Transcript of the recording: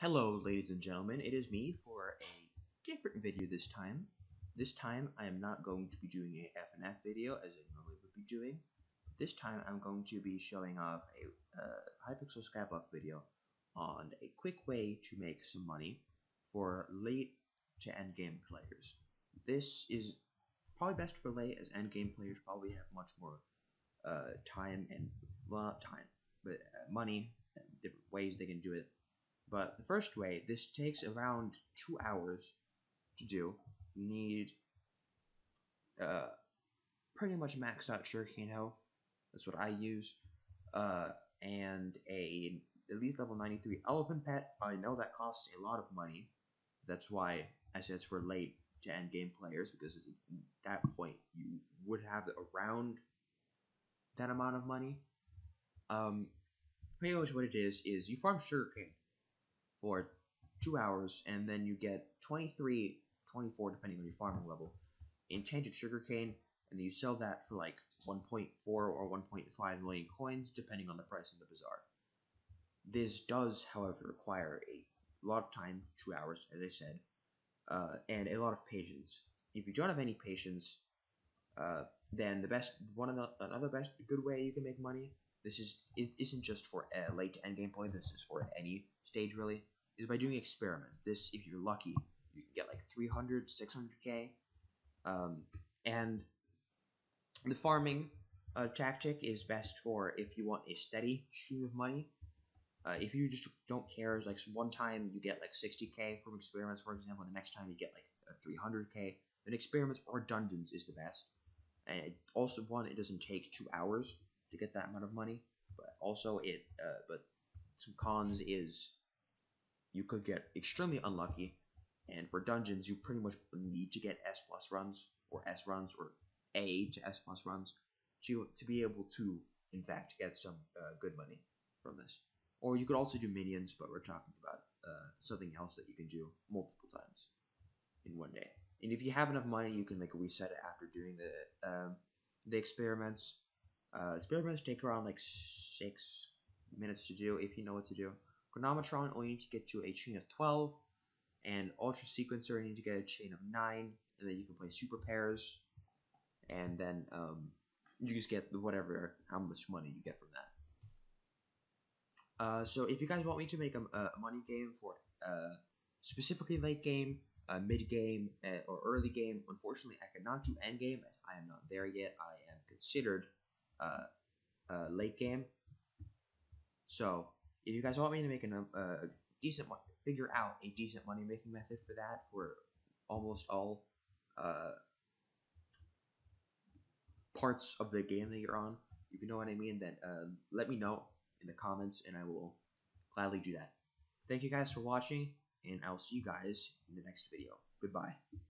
Hello, ladies and gentlemen. It is me for a different video this time. This time, I am not going to be doing a FNF video as I normally would be doing. This time, I'm going to be showing off a uh, Hypixel Skyblock video on a quick way to make some money for late to endgame players. This is probably best for late, as endgame players probably have much more uh, time and, well, not time, but uh, money, and different ways they can do it but the first way, this takes around two hours to do. You need uh, pretty much maxed out Hoe. That's what I use. Uh, and a Elite Level 93 Elephant Pet. I know that costs a lot of money. That's why I said it's for late to end game players because at that point you would have around that amount of money. Um, pretty much what it is is you farm sugarcane for two hours, and then you get 23, 24, depending on your farming level, enchanted sugarcane, and then you sell that for like 1.4 or 1.5 million coins, depending on the price in the bazaar. This does, however, require a lot of time, two hours, as I said, uh, and a lot of patience. If you don't have any patience, uh, then the best one of the another best good way you can make money this is it isn't just for a late to end gameplay. This is for any stage really. Is by doing experiments. This, if you're lucky, you can get like 300, 600k. Um, and the farming uh, tactic is best for if you want a steady stream of money. Uh, if you just don't care, like one time you get like 60k from experiments, for example, the next time you get like 300k. Then experiments or dungeons is the best. And also, one, it doesn't take two hours to get that amount of money. But also it, uh, but some cons is you could get extremely unlucky, and for dungeons you pretty much need to get S plus runs or S runs or A to S plus runs to to be able to in fact get some uh, good money from this. Or you could also do minions, but we're talking about uh, something else that you can do multiple times in one day. And if you have enough money, you can like reset it after doing the um, the experiments uh, experiments take around like six minutes to do if you know what to do. Chronomatron only need to get to a chain of 12, and Ultra Sequencer you need to get a chain of 9, and then you can play super pairs, and then um, you just get whatever, how much money you get from that. Uh, so if you guys want me to make a, a money game for uh, specifically late game, uh, mid game, uh, or early game, unfortunately I cannot do end game as I am not there yet. I am considered uh, uh, late game. So if you guys want me to make a uh, decent figure out a decent money making method for that for almost all uh, parts of the game that you're on, if you know what I mean, then uh, let me know in the comments and I will gladly do that. Thank you guys for watching, and I'll see you guys in the next video. Goodbye.